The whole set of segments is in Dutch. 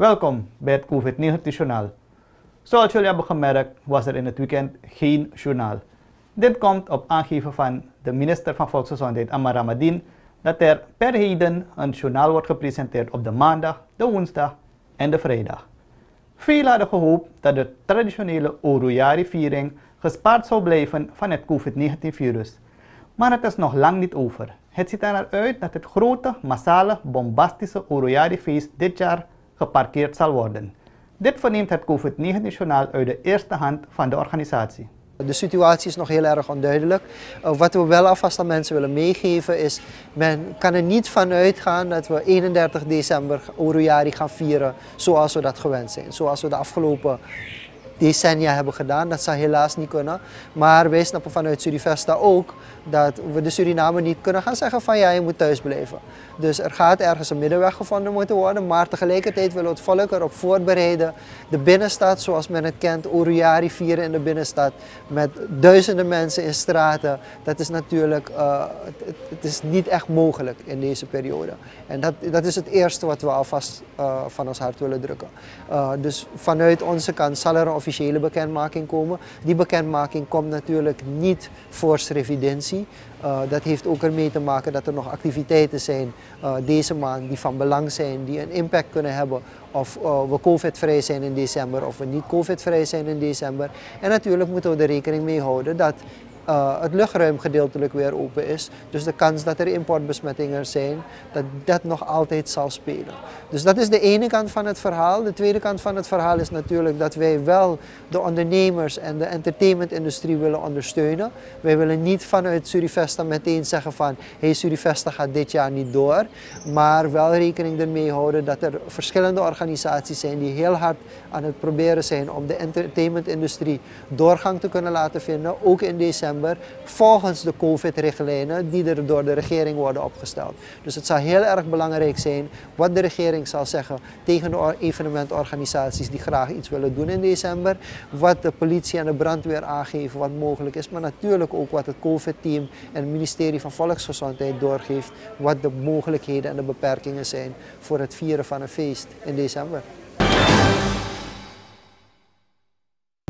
Welkom bij het COVID-19-journaal. Zoals jullie hebben gemerkt was er in het weekend geen journaal. Dit komt op aangeven van de minister van Volksgezondheid Amar Ramadin dat er per heden een journaal wordt gepresenteerd op de maandag, de woensdag en de vrijdag. Velen hadden gehoopt dat de traditionele Oruyari-viering gespaard zou blijven van het COVID-19-virus. Maar het is nog lang niet over. Het ziet er uit dat het grote, massale, bombastische Oruyari-feest dit jaar geparkeerd zal worden. Dit verneemt het COVID-19-journaal uit de eerste hand van de organisatie. De situatie is nog heel erg onduidelijk. Uh, wat we wel alvast aan mensen willen meegeven is, men kan er niet van uitgaan dat we 31 december Oruyari gaan vieren zoals we dat gewend zijn. Zoals we de afgelopen decennia hebben gedaan. Dat zou helaas niet kunnen. Maar wij snappen vanuit Surivesta ook dat we de Suriname niet kunnen gaan zeggen van ja, je moet thuis blijven. Dus er gaat ergens een middenweg gevonden moeten worden, maar tegelijkertijd willen we het volk erop voorbereiden. De binnenstad, zoals men het kent, Oruyari vieren in de binnenstad met duizenden mensen in straten. Dat is natuurlijk, uh, het, het, is niet echt mogelijk in deze periode. En dat, dat is het eerste wat we alvast uh, van ons hart willen drukken. Uh, dus vanuit onze kant zal er een officiële bekendmaking komen. Die bekendmaking komt natuurlijk niet voor revidentie. Uh, dat heeft ook ermee te maken dat er nog activiteiten zijn uh, deze maand die van belang zijn, die een impact kunnen hebben of uh, we COVID-vrij zijn in december of we niet COVID-vrij zijn in december. En natuurlijk moeten we er rekening mee houden dat uh, het luchtruim gedeeltelijk weer open is. Dus de kans dat er importbesmettingen zijn, dat dat nog altijd zal spelen. Dus dat is de ene kant van het verhaal. De tweede kant van het verhaal is natuurlijk dat wij wel de ondernemers en de entertainmentindustrie willen ondersteunen. Wij willen niet vanuit Surivesta meteen zeggen van hey Surivesta gaat dit jaar niet door. Maar wel rekening ermee houden dat er verschillende organisaties zijn die heel hard aan het proberen zijn om de entertainmentindustrie doorgang te kunnen laten vinden, ook in december volgens de COVID-richtlijnen die er door de regering worden opgesteld. Dus het zal heel erg belangrijk zijn wat de regering zal zeggen tegen de evenementorganisaties die graag iets willen doen in december. Wat de politie en de brandweer aangeven wat mogelijk is, maar natuurlijk ook wat het COVID-team en het ministerie van Volksgezondheid doorgeeft wat de mogelijkheden en de beperkingen zijn voor het vieren van een feest in december.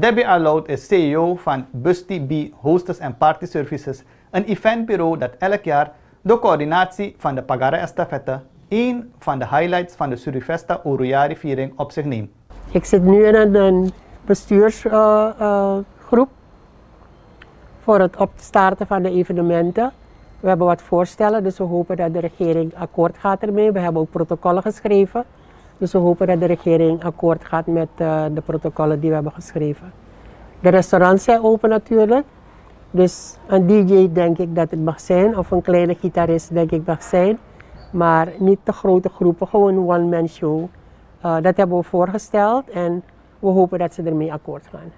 Debbie Arlout is CEO van Busty B Hostess and Party Services, een eventbureau dat elk jaar de coördinatie van de Pagara Estafette, een van de highlights van de Surifesta Oruyari viering op zich neemt. Ik zit nu in een, bestuursgroep uh, uh, voor het opstarten van de evenementen. We hebben wat voorstellen, dus we hopen dat de regering akkoord gaat ermee. We hebben ook protocollen geschreven. Dus we hopen dat de regering akkoord gaat met uh, de protocollen die we hebben geschreven. De restaurants zijn open natuurlijk. Dus een DJ denk ik dat het mag zijn, of een kleine gitarist denk ik mag zijn. Maar niet te grote groepen, gewoon een one-man show. Uh, dat hebben we voorgesteld en we hopen dat ze ermee akkoord gaan.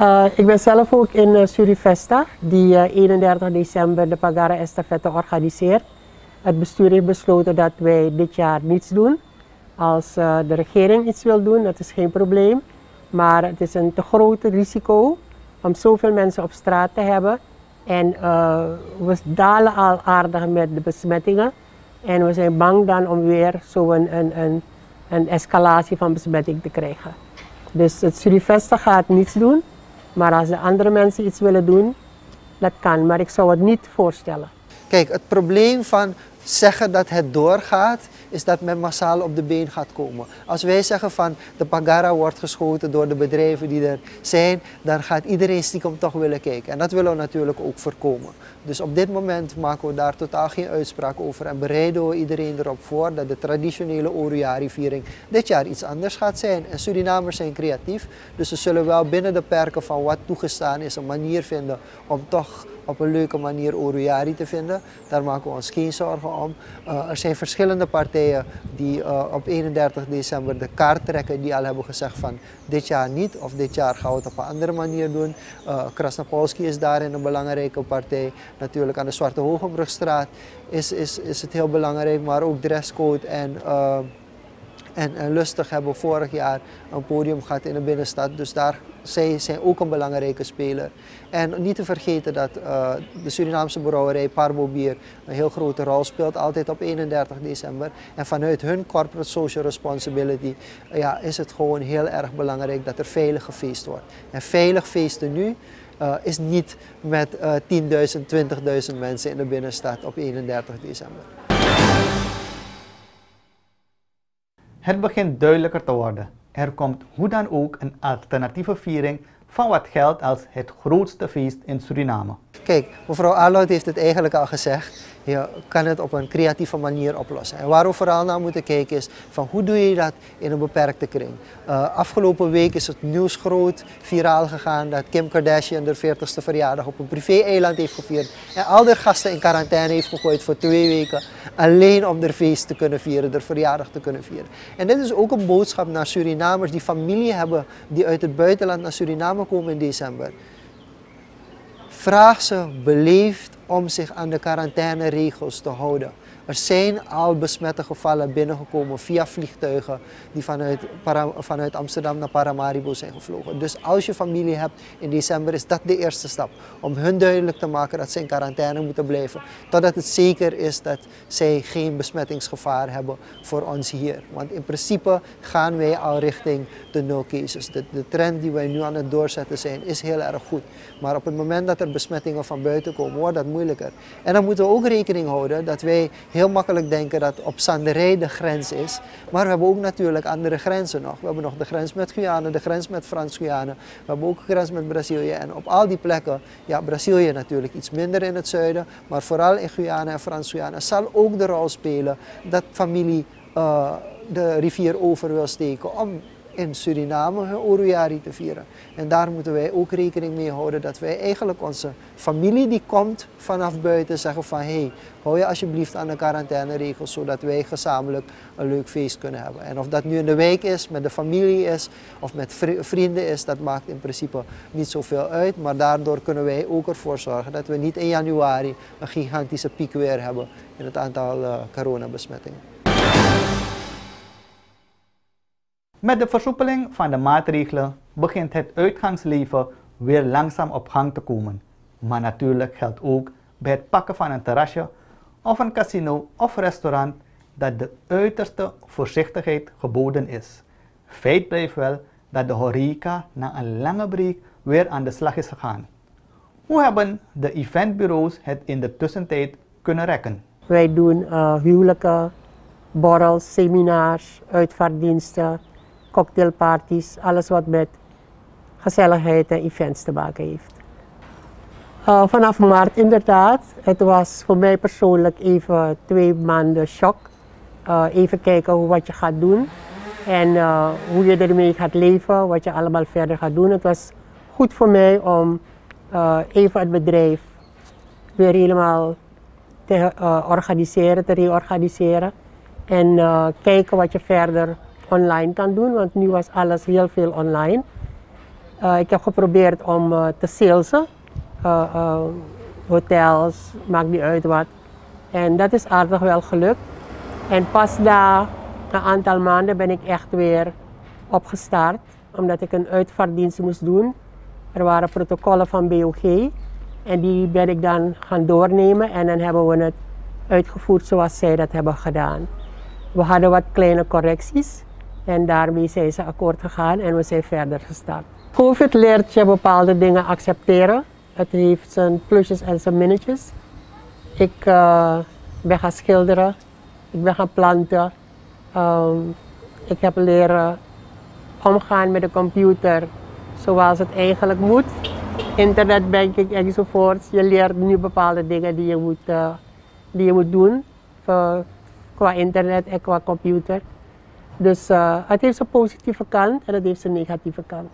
Uh, ik ben zelf ook in uh, Surifesta, die 31 december de Pagara Estafette organiseert. Het bestuur heeft besloten dat wij dit jaar niets doen. Als uh, de regering iets wil doen, dat is geen probleem. Maar het is een te groot risico om zoveel mensen op straat te hebben. En uh, we dalen al aardig met de besmettingen. En we zijn bang dan om weer zo'n een, een, een, een escalatie van besmetting te krijgen. Dus het Surivesta gaat niets doen. Maar als de andere mensen iets willen doen, dat kan. Maar ik zou het niet voorstellen. Kijk, het probleem van zeggen dat het doorgaat, is dat men massaal op de been gaat komen. Als wij zeggen van de Pagara wordt geschoten door de bedrijven die er zijn, dan gaat iedereen stiekem toch willen kijken. En dat willen we natuurlijk ook voorkomen. Dus op dit moment maken we daar totaal geen uitspraak over en bereiden we iedereen erop voor dat de traditionele Oruyari-viering dit jaar iets anders gaat zijn. En Surinamers zijn creatief, dus ze zullen wel binnen de perken van wat toegestaan is een manier vinden om toch op een leuke manier Oruyari te vinden. Daar maken we ons geen zorgen om. Uh, er zijn verschillende partijen die uh, op 31 december de kaart trekken, die al hebben gezegd van dit jaar niet of dit jaar gaan we het op een andere manier doen. Uh, Krasnapolski is daarin een belangrijke partij. Natuurlijk aan de Zwarte Hogenbrugstraat is, is, is het heel belangrijk, maar ook dresscode en En, en Lustig hebben vorig jaar een podium gehad in de binnenstad. Dus daar zij zijn ook een belangrijke speler. En niet te vergeten dat uh, de Surinaamse brouwerij Parbo Bier een heel grote rol speelt, altijd op 31 december. En vanuit hun corporate social responsibility ja, is het gewoon heel erg belangrijk dat er veilig gefeest wordt. En veilig feesten nu is niet met uh, 10.000, 20.000 mensen in de binnenstad op 31 december. Het begint duidelijker te worden. Er komt hoe dan ook een alternatieve viering van wat geldt als het grootste feest in Suriname. Kijk, mevrouw Arlout heeft het eigenlijk al gezegd. Je kan het op een creatieve manier oplossen. En waar we vooral naar moeten kijken is van hoe doe je dat in een beperkte kring. Uh, afgelopen week is het nieuws groot viraal gegaan dat Kim Kardashian de 40ste verjaardag op een privé-eiland heeft gevierd. En al haar gasten in quarantaine heeft gegooid voor twee weken. Alleen om de feest te kunnen vieren, de verjaardag te kunnen vieren. En dit is ook een boodschap naar Surinamers die familie hebben die uit het buitenland naar Suriname komen in december. Vraag ze beleefd om zich aan de quarantaineregels te houden. Er zijn al besmette gevallen binnengekomen via vliegtuigen die vanuit, vanuit Amsterdam naar Paramaribo zijn gevlogen. Dus als je familie hebt in december is dat de eerste stap. Om hun duidelijk te maken dat ze in quarantaine moeten blijven. Totdat het zeker is dat zij geen besmettingsgevaar hebben voor ons hier. Want in principe gaan wij al richting de no cases. De, de trend die wij nu aan het doorzetten zijn is heel erg goed. Maar op het moment dat er besmettingen van buiten komen wordt dat moeilijker. En dan moeten we ook rekening houden dat wij heel makkelijk denken dat op Sanderij de grens is. Maar we hebben ook natuurlijk andere grenzen nog. We hebben nog de grens met Guyana, de grens met Frans-Guyana. We hebben ook de grens met Brazilië. En op al die plekken, ja, Brazilië natuurlijk iets minder in het zuiden. Maar vooral in Guyana en Frans-Guyana zal ook de rol spelen dat familie uh, de rivier over wil steken om in Suriname hun Orujari te vieren. En daar moeten wij ook rekening mee houden dat wij eigenlijk onze familie die komt vanaf buiten zeggen van hé, hey, hou je alsjeblieft aan de quarantaineregels zodat wij gezamenlijk een leuk feest kunnen hebben. En of dat nu in de wijk is, met de familie is of met vrienden is, dat maakt in principe niet zoveel uit. Maar daardoor kunnen wij ook ervoor zorgen dat we niet in januari een gigantische piek weer hebben in het aantal uh, coronabesmettingen. Met de versoepeling van de maatregelen begint het uitgangsleven weer langzaam op gang te komen. Maar natuurlijk geldt ook bij het pakken van een terrasje of een casino of restaurant dat de uiterste voorzichtigheid geboden is. Feit blijft wel dat de horeca na een lange break weer aan de slag is gegaan. Hoe hebben de eventbureaus het in de tussentijd kunnen rekken? Wij doen uh, huwelijken, borrels, seminars, uitvaartdiensten cocktailparties, alles wat met gezelligheid en events te maken heeft. Uh, vanaf maart inderdaad. Het was voor mij persoonlijk even twee maanden shock. Uh, even kijken wat je gaat doen en uh, hoe je ermee gaat leven, wat je allemaal verder gaat doen. Het was goed voor mij om even het bedrijf weer helemaal te organiseren, te reorganiseren en kijken wat je verder online kan doen, want nu was alles heel veel online. Uh, ik heb geprobeerd om uh, te salesen, uh, hotels, maakt niet uit wat. En dat is aardig wel gelukt. En pas na een aantal maanden ben ik echt weer opgestart, omdat ik een uitvaartdienst moest doen. Er waren protocollen van BOG en die ben ik dan gaan doornemen en dan hebben we het uitgevoerd zoals zij dat hebben gedaan. We hadden wat kleine correcties. En daarmee zijn ze akkoord gegaan en we zijn verder gestart. COVID leert je bepaalde dingen accepteren. Het heeft zijn plusjes en zijn minnetjes. Ik uh, ben gaan schilderen, ik ben gaan planten. Um, ik heb leren omgaan met de computer zoals het eigenlijk moet. Internetbanking enzovoort. Je leert nu bepaalde dingen die je moet, uh, die je moet doen voor, qua internet en qua computer. Dus uh, het heeft zijn positieve kant en het heeft zijn negatieve kant.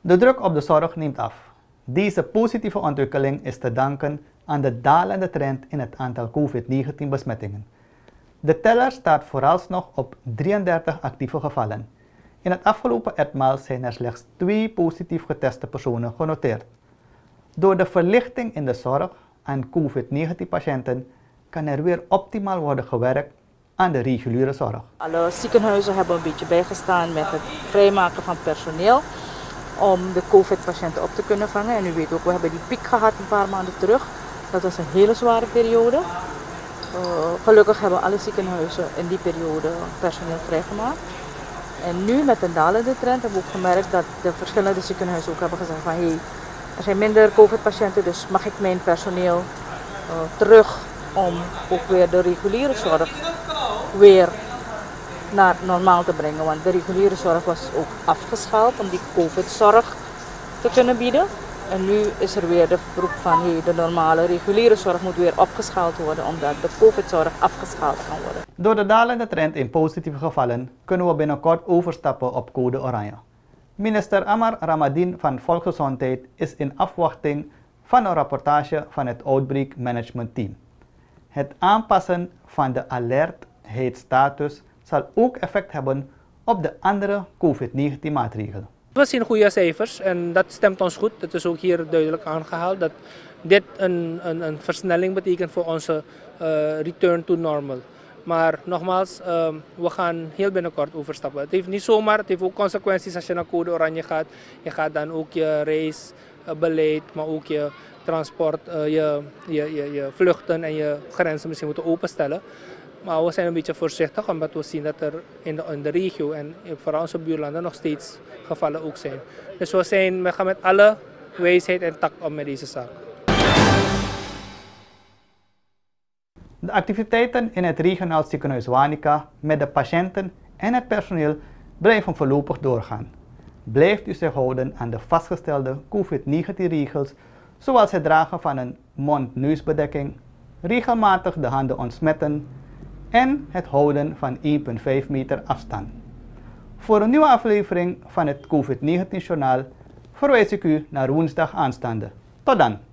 De druk op de zorg neemt af. Deze positieve ontwikkeling is te danken aan de dalende trend in het aantal COVID-19 besmettingen. De teller staat vooralsnog op 33 actieve gevallen. In het afgelopen etmaal zijn er slechts twee positief geteste personen genoteerd. Door de verlichting in de zorg aan COVID-19 patiënten kan er weer optimaal worden gewerkt aan de reguliere zorg. Alle ziekenhuizen hebben een beetje bijgestaan met het vrijmaken van personeel om de COVID-patiënten op te kunnen vangen. En u weet ook, we hebben die piek gehad een paar maanden terug. Dat was een hele zware periode. Uh, gelukkig hebben alle ziekenhuizen in die periode personeel vrijgemaakt. En nu met een dalende trend hebben we ook gemerkt dat de verschillende ziekenhuizen ook hebben gezegd van hey, er zijn minder COVID-patiënten, dus mag ik mijn personeel uh, terug om ook weer de reguliere zorg weer naar normaal te brengen. Want de reguliere zorg was ook afgeschaald om die COVID-zorg te kunnen bieden. En nu is er weer de roep van hey, de normale reguliere zorg moet weer opgeschaald worden omdat de COVID-zorg afgeschaald kan worden. Door de dalende trend in positieve gevallen kunnen we binnenkort overstappen op code oranje. Minister Amar Ramadin van Volksgezondheid is in afwachting van een rapportage van het Outbreak Management Team. Het aanpassen van de alertheidsstatus zal ook effect hebben op de andere COVID-19 maatregelen. We zien goede cijfers en dat stemt ons goed. Het is ook hier duidelijk aangehaald dat dit een, een, een versnelling betekent voor onze uh, return to normal. Maar nogmaals, uh, we gaan heel binnenkort overstappen. Het heeft niet zomaar, het heeft ook consequenties als je naar code oranje gaat. Je gaat dan ook je reisbeleid, maar ook je transport, uh, je, je, je, je vluchten en je grenzen misschien moeten openstellen. Maar we zijn een beetje voorzichtig omdat we zien dat er in de, in de regio en vooral onze buurlanden nog steeds gevallen ook zijn. Dus we, zijn, we gaan met alle wijsheid en tact om met deze zaak. De activiteiten in het regionaal ziekenhuis Wanica met de patiënten en het personeel blijven voorlopig doorgaan. Blijft u zich houden aan de vastgestelde COVID-19-regels, zoals het dragen van een mond-neusbedekking, regelmatig de handen ontsmetten en het houden van 1,5 meter afstand. Voor een nieuwe aflevering van het COVID-19-journaal verwijs ik u naar woensdag aanstaande. Tot dan!